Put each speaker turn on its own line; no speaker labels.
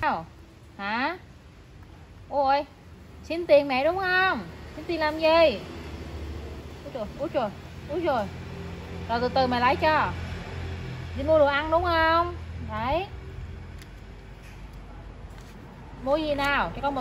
Sao? Hả? Ôi Xin tiền mẹ đúng không? Xin tiền làm gì? Úi trời, úi trời, úi trời Rồi từ từ mày lấy cho Đi mua đồ ăn đúng không? Đấy Mua gì nào? Cho con một